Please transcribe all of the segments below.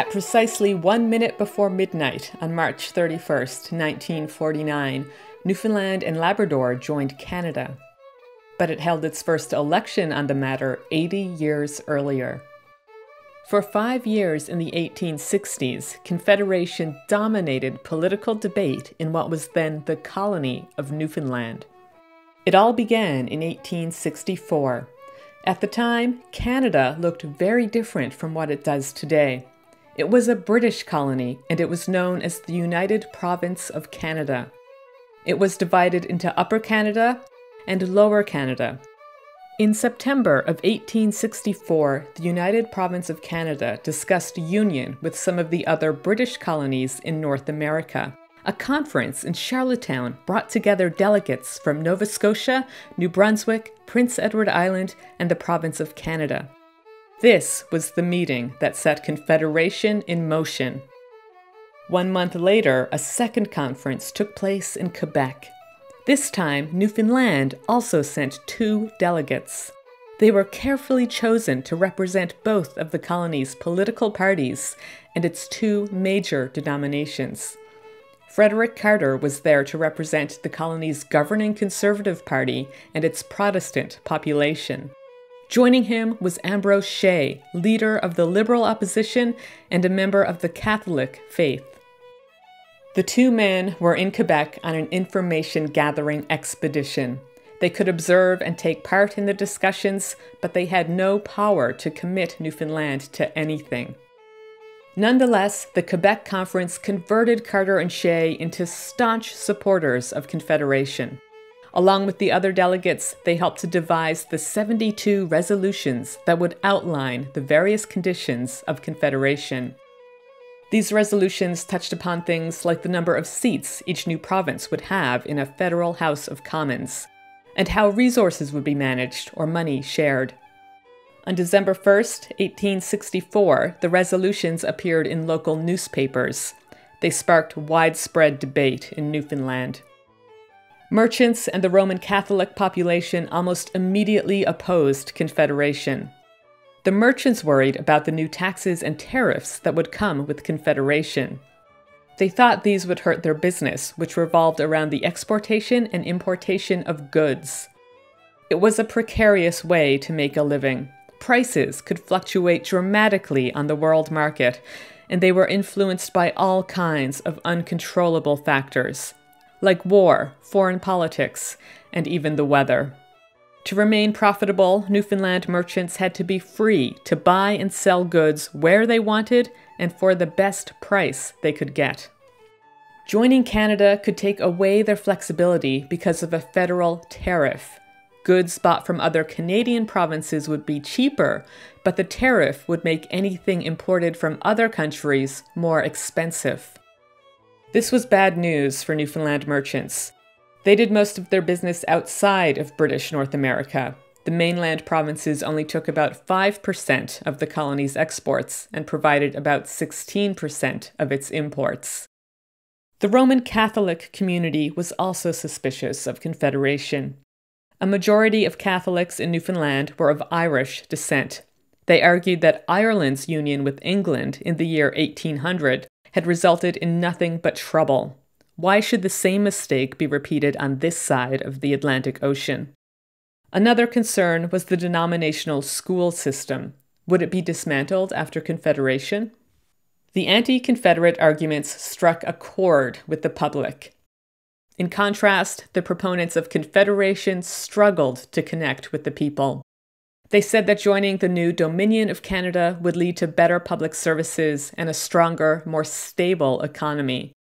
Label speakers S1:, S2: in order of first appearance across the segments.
S1: At precisely one minute before midnight on March 31st, 1949, Newfoundland and Labrador joined Canada. But it held its first election on the matter 80 years earlier. For five years in the 1860s, Confederation dominated political debate in what was then the colony of Newfoundland. It all began in 1864. At the time, Canada looked very different from what it does today. It was a British colony, and it was known as the United Province of Canada. It was divided into Upper Canada and Lower Canada. In September of 1864, the United Province of Canada discussed union with some of the other British colonies in North America. A conference in Charlottetown brought together delegates from Nova Scotia, New Brunswick, Prince Edward Island, and the province of Canada. This was the meeting that set Confederation in motion. One month later, a second conference took place in Quebec. This time, Newfoundland also sent two delegates. They were carefully chosen to represent both of the colony's political parties and its two major denominations. Frederick Carter was there to represent the colony's governing Conservative Party and its Protestant population. Joining him was Ambrose Shea, leader of the Liberal opposition and a member of the Catholic faith. The two men were in Quebec on an information gathering expedition. They could observe and take part in the discussions, but they had no power to commit Newfoundland to anything. Nonetheless, the Quebec Conference converted Carter and Shea into staunch supporters of Confederation. Along with the other delegates, they helped to devise the 72 resolutions that would outline the various conditions of Confederation. These resolutions touched upon things like the number of seats each new province would have in a federal House of Commons, and how resources would be managed or money shared. On December 1, 1864, the resolutions appeared in local newspapers. They sparked widespread debate in Newfoundland. Merchants and the Roman Catholic population almost immediately opposed Confederation. The merchants worried about the new taxes and tariffs that would come with Confederation. They thought these would hurt their business, which revolved around the exportation and importation of goods. It was a precarious way to make a living. Prices could fluctuate dramatically on the world market, and they were influenced by all kinds of uncontrollable factors like war, foreign politics, and even the weather. To remain profitable, Newfoundland merchants had to be free to buy and sell goods where they wanted and for the best price they could get. Joining Canada could take away their flexibility because of a federal tariff. Goods bought from other Canadian provinces would be cheaper, but the tariff would make anything imported from other countries more expensive. This was bad news for Newfoundland merchants. They did most of their business outside of British North America. The mainland provinces only took about 5% of the colony's exports and provided about 16% of its imports. The Roman Catholic community was also suspicious of Confederation. A majority of Catholics in Newfoundland were of Irish descent. They argued that Ireland's union with England in the year 1800 had resulted in nothing but trouble. Why should the same mistake be repeated on this side of the Atlantic Ocean? Another concern was the denominational school system. Would it be dismantled after Confederation? The anti Confederate arguments struck a chord with the public. In contrast, the proponents of Confederation struggled to connect with the people. They said that joining the new Dominion of Canada would lead to better public services and a stronger, more stable economy.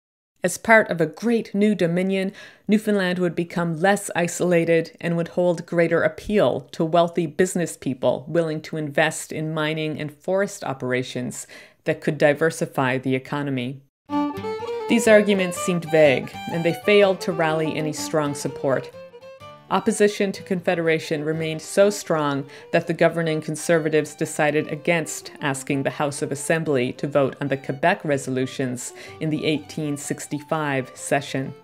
S1: As part of a great new dominion, Newfoundland would become less isolated and would hold greater appeal to wealthy business people willing to invest in mining and forest operations that could diversify the economy. These arguments seemed vague, and they failed to rally any strong support opposition to Confederation remained so strong that the governing Conservatives decided against asking the House of Assembly to vote on the Quebec resolutions in the 1865 session.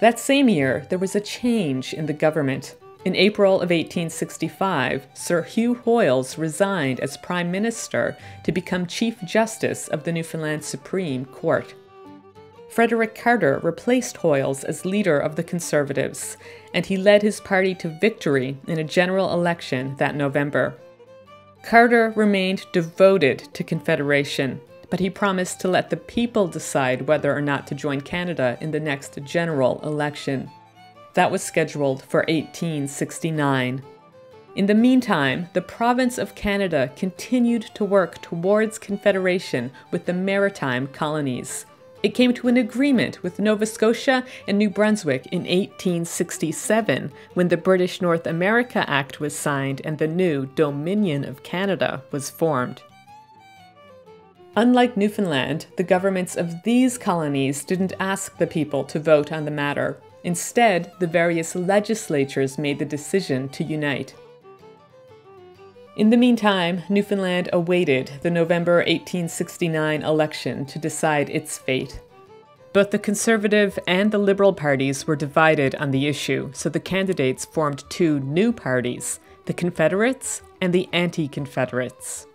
S1: That same year, there was a change in the government. In April of 1865, Sir Hugh Hoyles resigned as Prime Minister to become Chief Justice of the Newfoundland Supreme Court. Frederick Carter replaced Hoyles as leader of the Conservatives, and he led his party to victory in a general election that November. Carter remained devoted to Confederation, but he promised to let the people decide whether or not to join Canada in the next general election. That was scheduled for 1869. In the meantime, the province of Canada continued to work towards confederation with the maritime colonies. It came to an agreement with Nova Scotia and New Brunswick in 1867 when the British North America Act was signed and the new Dominion of Canada was formed. Unlike Newfoundland, the governments of these colonies didn't ask the people to vote on the matter. Instead, the various legislatures made the decision to unite. In the meantime, Newfoundland awaited the November 1869 election to decide its fate. Both the Conservative and the Liberal parties were divided on the issue, so the candidates formed two new parties the Confederates and the Anti Confederates.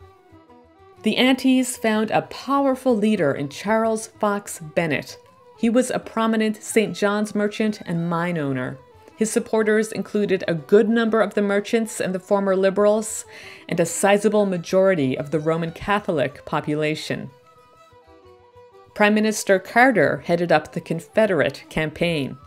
S1: The Antis found a powerful leader in Charles Fox Bennett, he was a prominent St. John's merchant and mine owner. His supporters included a good number of the merchants and the former liberals, and a sizable majority of the Roman Catholic population. Prime Minister Carter headed up the Confederate campaign.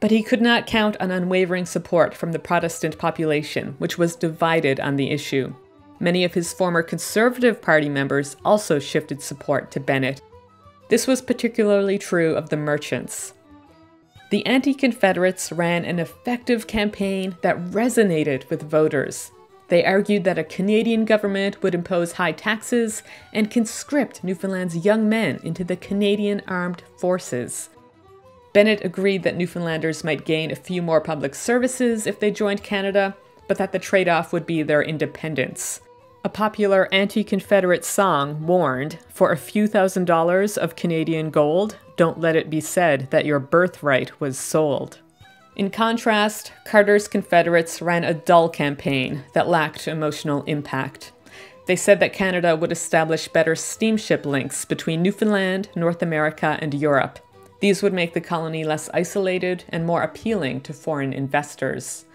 S1: But he could not count on unwavering support from the Protestant population, which was divided on the issue. Many of his former Conservative Party members also shifted support to Bennett this was particularly true of the merchants. The anti Confederates ran an effective campaign that resonated with voters. They argued that a Canadian government would impose high taxes and conscript Newfoundland's young men into the Canadian Armed Forces. Bennett agreed that Newfoundlanders might gain a few more public services if they joined Canada, but that the trade off would be their independence. A popular anti Confederate song warned for a few thousand dollars of Canadian gold, don't let it be said that your birthright was sold. In contrast, Carter's Confederates ran a dull campaign that lacked emotional impact. They said that Canada would establish better steamship links between Newfoundland, North America, and Europe. These would make the colony less isolated and more appealing to foreign investors.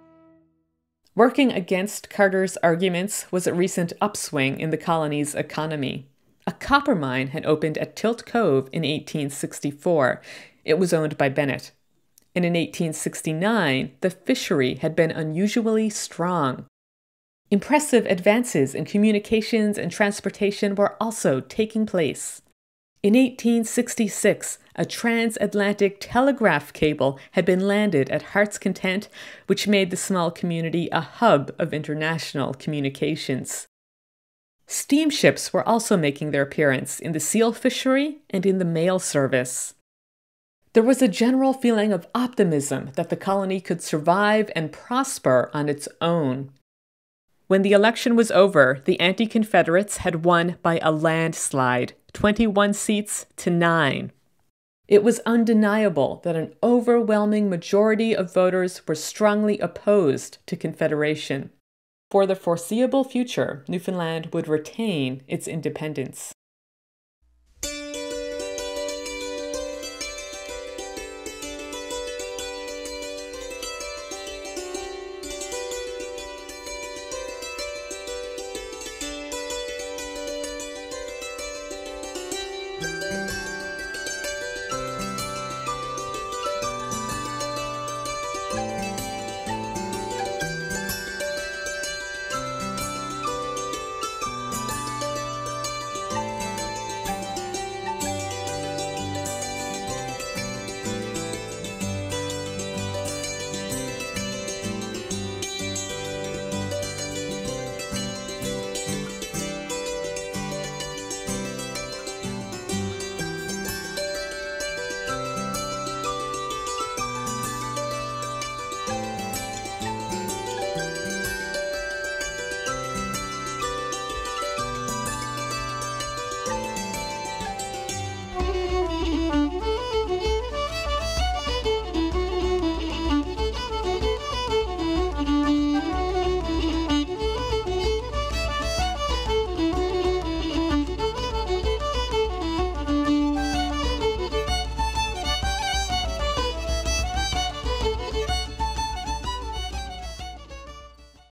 S1: Working against Carter's arguments was a recent upswing in the colony's economy. A copper mine had opened at Tilt Cove in 1864. It was owned by Bennett. And in 1869, the fishery had been unusually strong. Impressive advances in communications and transportation were also taking place. In 1866, a transatlantic telegraph cable had been landed at Heart's Content, which made the small community a hub of international communications. Steamships were also making their appearance in the seal fishery and in the mail service. There was a general feeling of optimism that the colony could survive and prosper on its own. When the election was over, the anti Confederates had won by a landslide 21 seats to 9. It was undeniable that an overwhelming majority of voters were strongly opposed to Confederation. For the foreseeable future, Newfoundland would retain its independence.